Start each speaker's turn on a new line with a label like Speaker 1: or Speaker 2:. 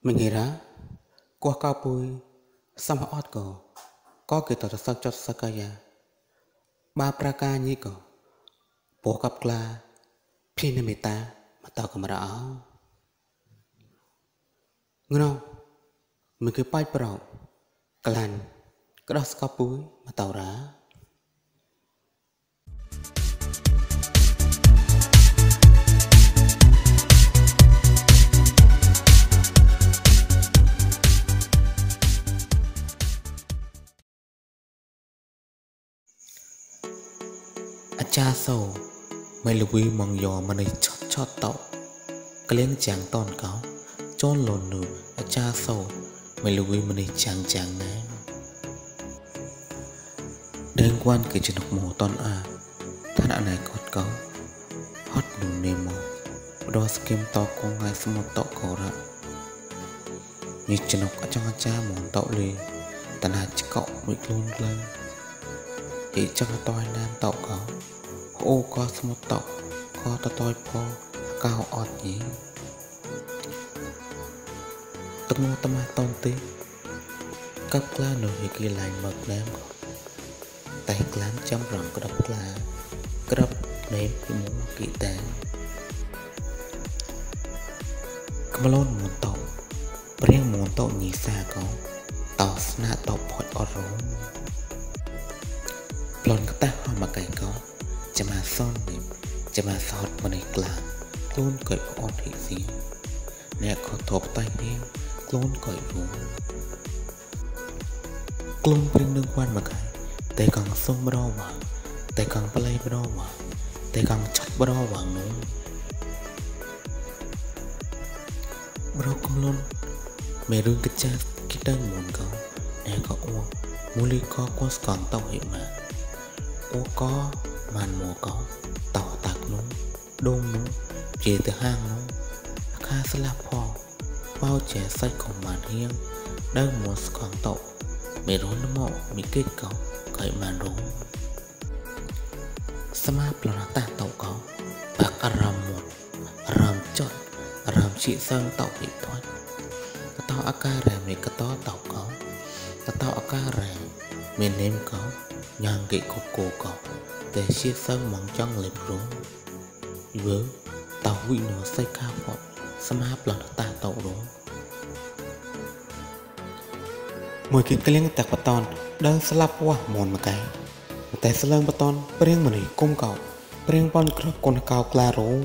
Speaker 1: Mengira kuah kapui sama ot ko có kỳ tỏ sắc cho sakaya ba praka nhi ko po kap kla phi ne ta mà tao cầm ra áo ngno mình cứ pai pro klan kras kapui mà tao ra អាចារ្យសូមិនលវីមងយោមនេះឆត់ឆត់តោក្លៀងចាំងតនកោចនលននូអាចារ្យសូមិនលវីមនេះចាំងចាំងណាដើងគួនគឺជំនុកមោតនអាឋានៈណៃកត់កោហត់នូនេមោបដោស្គឹមតកងហើយស្មុតតកោរៈនេះជំនុកអចងអាចារ្យមងតលេតណាចកមួយខ្លួនឡើង អ៊ីចង់តយណានតកោអូក៏ស្មុតតក៏តតយផងកៅអត់យីតងតមាតនទេកັບក្លានៅហេគីឡាញមកណាមតែក្លានចាំរងក្របក្លា ក្របណេមពីមុំគីតាក្មឡូនមុនតោព្រៀងមុនតោញីសាកោតោស្នាតោផុចអត់រងប្លន់ កតាស់ហមកៃកោចាំអាសននេះចាំអាសតម្នេះក្លាខ្លួនកុយអត់ហិសៀអ្នកក៏ធប់តៃនេះខ្លួនកុយវងខ្លួនព្រៀងនឹងវ៉ាន់មកហើយតែកងសុំរវ៉ាតែកងប្លែប្រវ៉ាតែកងឆប់ប្រវ៉ានោះប្រកំលុនមេរឿងកចាគិតដល់មុនកោអ្នកក៏អួមូលីក៏គួស្កងតោហិមា អូក៏បានមកកោតោតាក់នោះដងនោះជាទៅហាងនោះអាខាស្លាប់ផងបោចែសាច់កំបានហៀងដើមមកស្កងតោមេរុនមកមីកិចកោកៃបានរងស្មាប្លនតាតោកោបាក់អារម្មណ៍មកអារម្មណ៍ចត់អារម្មណ៍ជាសើងតោពីថត់កតោអាការែមេកតោតោកោកតោអាការែ មាននេមកោញ៉ាងកិកកោកោតែជាសើមងចង់លេបរងយើតោវិណោសៃខាផតស្មាប្លន់តាតោរងមួយគេក្លៀងតាក់បតនដើស្លាប់វ៉ាមនមកកែតែស្លើងបតនព្រៀងមនីគុំកោព្រៀងប៉ុនក្រកូនកោក្លារង